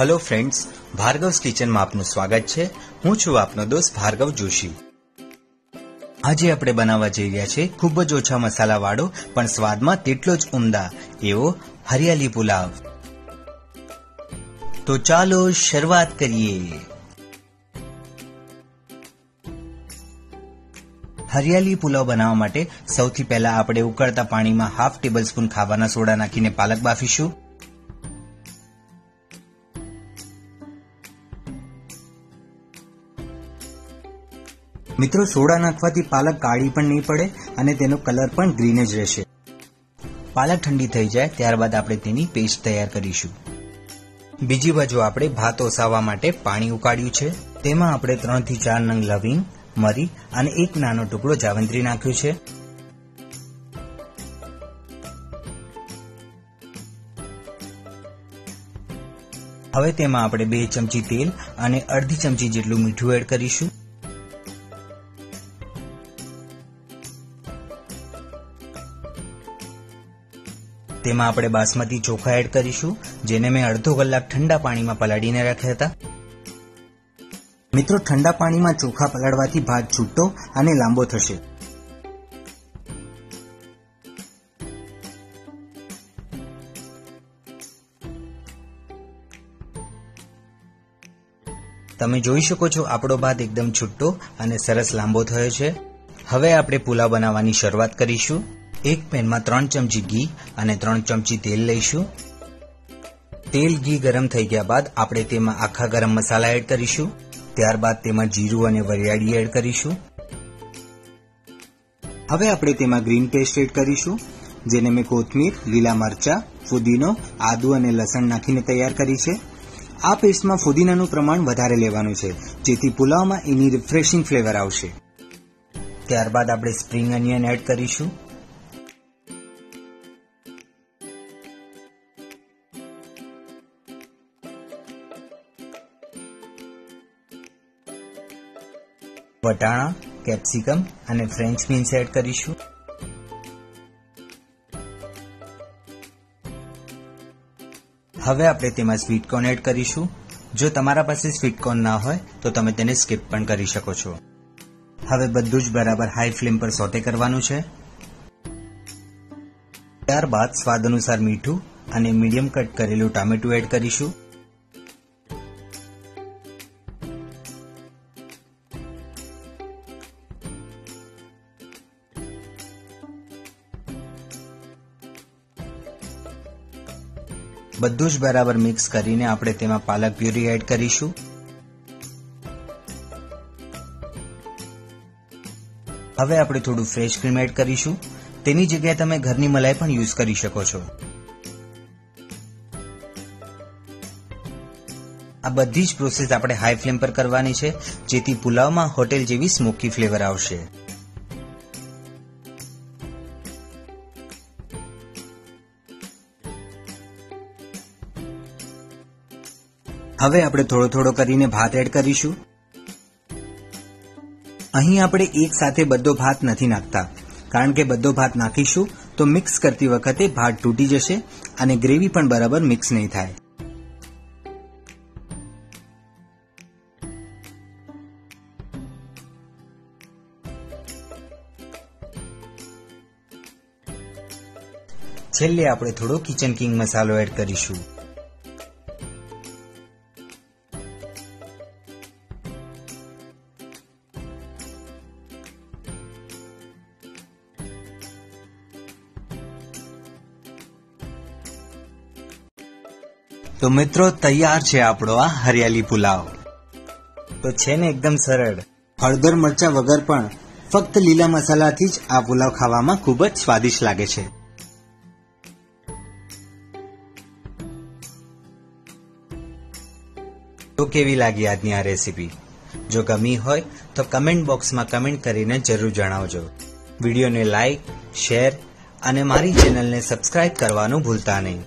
Hello friends ભાર્ગવ્સ કિચનમાં આપનું સ્વાગત છે. હું છું આપનો દોસ્ત ભાર્ગવ જોશી આજે આપણે બનાવવા જઈ રહ્યા છે ખૂબ જ ઓછા મસાલાવાળો, પણ સ્વાદમાં તેટલો જ ઉમદા, એવો હરિયાળી પુલાવ. તો ચાલો શરૂઆત કરીએ. હરિયાળી પુલાવ બનાવવા માટે સૌથી પહેલા આપણે ઉકળતા પાણીમાં હાફ ટેબલ સ્પૂન ખાવાના સોડા નાખીને પાલક બાફીશું. મિત્રો, સોડા નાખવાથી પાલક કાળી પણ નહીં પડે અને તેનો કલર પણ ગ્રીન જ રહેશે. પાલક ઠંડી થઈ જાય, ત્યારબાદ આપણે તેની પેસ્ટ તૈયાર કરીશું. બીજી બાજુ આપણે ભાત ઓસાવવા માટે પાણી ઉકાળ્યું છે. તેમાં આપણે ત્રણથી ચાર નંગ લવિંગ, મરી અને એક નાનો ટુકડો જાવંત્રી નાખ્યું છે. હવે તેમાં આપણે બે ચમચી તેલ અને અડધી ચમચી જેટલું મીઠું એડ કરીશું. તેમાં આપણે બાસમતી ચોખા એડ કરીશું, જેને મેં અડધો કલાક ઠંડા પાણીમાં પલાળીને રાખ્યા હતા. મિત્રો, ઠંડા પાણીમાં ચોખા પલાળવાથી ભાત છૂટો અને લાંબો થશે. તમે જોઈ શકો છો, આપણો ભાત એકદમ છૂટો અને સરસ લાંબો થયો છે. હવે આપણે પુલાવ બનાવવાની શરૂઆત કરીશું. એક પેનમાં ત્રણ ચમચી ઘી અને ત્રણ ચમચી તેલ લઈશું. તેલ ઘી ગરમ થઈ ગયા બાદ આપણે તેમાં આખા ગરમ મસાલા એડ કરીશું. ત્યારબાદ તેમાં જીરું અને વરિયાળી એડ કરીશું. હવે આપણે તેમાં ગ્રીન પેસ્ટ એડ કરીશું, જેને મેં કોથમીર, લીલા મરચા, ફુદીનો, આદુ અને લસણ નાખીને તૈયાર કરી છે. આ પેસ્ટમાં ફુદીનાનું પ્રમાણ વધારે લેવાનું છે, જેથી પુલાવમાં એની રિફ્રેશિંગ ફ્લેવર આવશે. ત્યારબાદ આપણે સ્પ્રિંગ અનિયન એડ કરીશું. વટાણા, કેપ્સિકમ અને ફ્રેન્ચ બીન્સ એડ કરીશું. હવે આપણે તેમાં સ્વીટકોર્ન એડ કરીશું. જો તમારા પાસે સ્વીટકોર્ન ના હોય, તો તમે તેને સ્કીપ પણ કરી શકો છો. હવે બધું જ બરાબર હાઈ ફ્લેમ પર સોતે કરવાનું છે. ત્યારબાદ સ્વાદ અનુસાર મીઠું અને મીડિયમ કટ કરેલું ટામેટું એડ કરીશું. બધું જ બરાબર મિક્સ કરીને આપણે તેમાં પાલક પ્યુરી એડ કરીશું. હવે આપણે થોડું ફ્રેશ ક્રીમ એડ કરીશું. તેની જગ્યાએ તમે ઘરની મલાઈ પણ યુઝ કરી શકો છો. આ બધી જ પ્રોસેસ આપણે હાઈ ફ્લેમ પર કરવાની છે, જેથી પુલાવમાં હોટેલ જેવી સ્મોકી ફ્લેવર આવશે. હવે આપણે થોડો થોડો કરીને ભાત એડ કરીશું. અહીં આપણે એક સાથે બધો ભાત નથી નાખતા. કારણ કે બધો ભાત નાખીશું, તો મિક્સ કરતી વખતે ભાત તૂટી જશે અને ગ્રેવી પણ બરાબર મિક્સ નહીં થાય. છેલ્લે આપણે થોડો કિચન કિંગ મસાલો એડ કરીશું. તો મિત્રો, તૈયાર છે આપણો આ હરિયાળી પુલાવ. તો છે ને એકદમ સરળ. હળદર મરચા વગર પણ ફક્ત લીલા મસાલાથી જ આ પુલાવ ખાવામાં ખૂબ જ સ્વાદિષ્ટ લાગે છે. તો કેવી લાગી આજની આ રેસીપી? જો ગમી હોય, તો કમેન્ટ બોક્સમાં કમેન્ટ કરીને જરૂર જણાવજો. વિડીયોને લાઈક, શેર અને મારી ચેનલને સબસ્ક્રાઇબ કરવાનું ભૂલતા નહીં.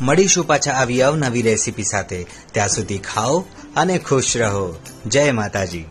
મળીશું પાછા આવી અવનવી રેસીપી સાથે. ત્યાં સુધી ખાઓ અને ખુશ રહો. જય માતાજી.